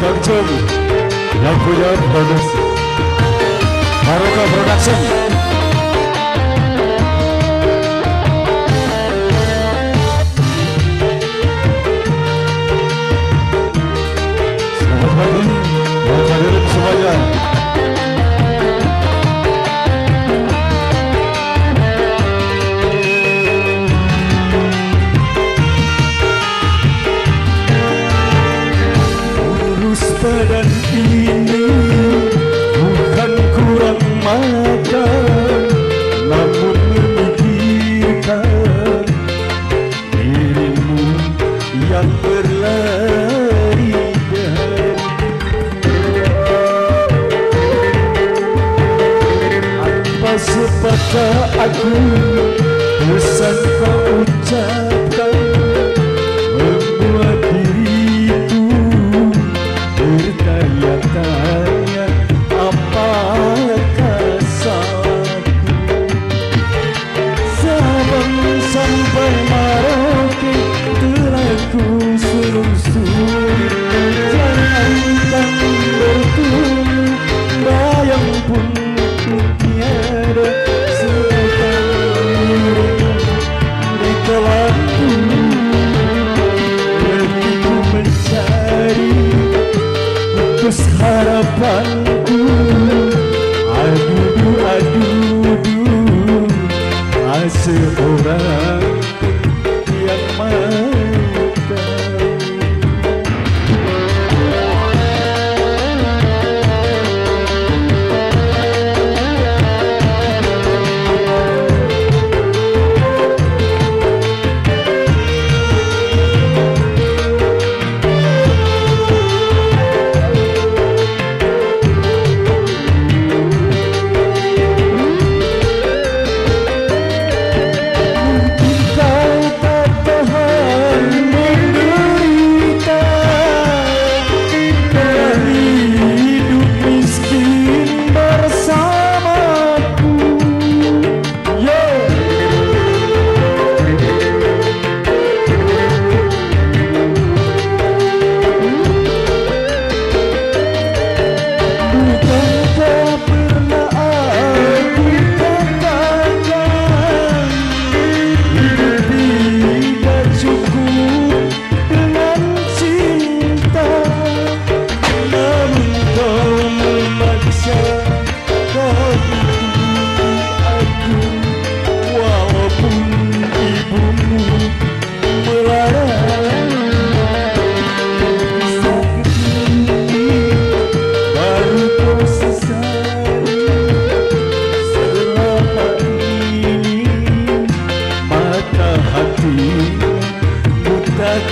Gang Jong, Lagu Production. rasa aku bisa kau ucap.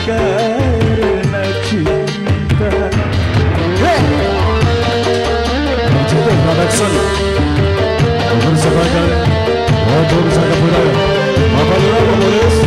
karena cinta Hey! Judul Production Bersama dan Wadur Saka Budaya Bapak Lurah Pemulis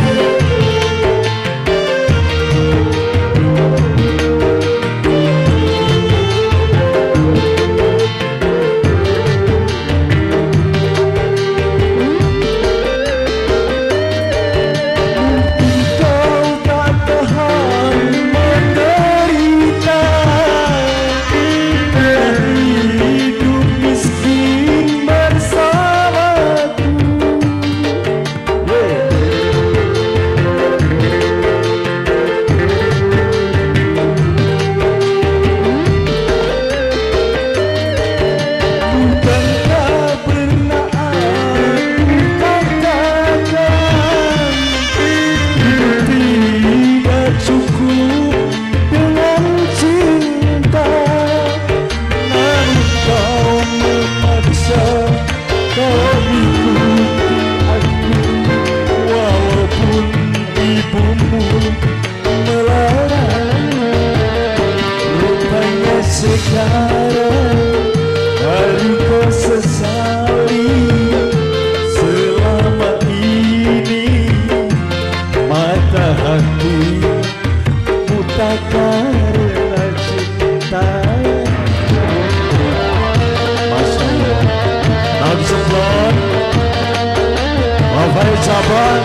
sabar.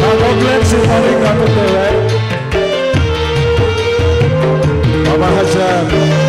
Kalau klaim si paling kamu dewek Bapak Hajar.